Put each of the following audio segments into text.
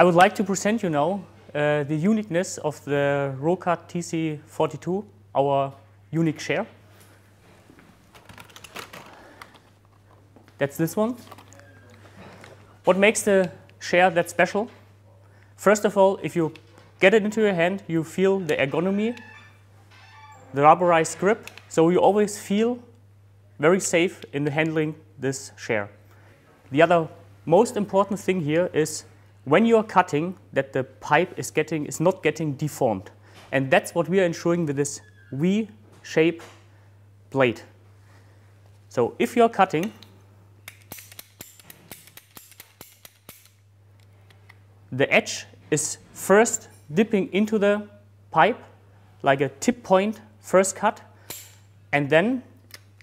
I would like to present you now uh, the uniqueness of the ROCUT TC42, our unique share. That's this one. What makes the share that special? First of all, if you get it into your hand, you feel the ergonomy, the rubberized grip, so you always feel very safe in the handling this share. The other most important thing here is when you are cutting that the pipe is getting is not getting deformed. And that's what we are ensuring with this V-shape blade. So if you are cutting, the edge is first dipping into the pipe like a tip point first cut and then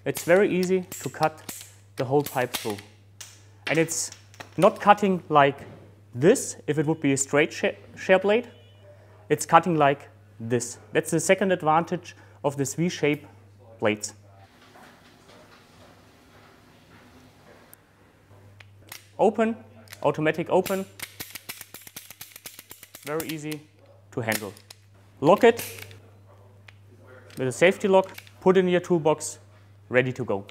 it's very easy to cut the whole pipe through. And it's not cutting like this if it would be a straight share blade. It's cutting like this. That's the second advantage of this V-shape blades. Open, automatic open, very easy to handle. Lock it with a safety lock, put in your toolbox, ready to go.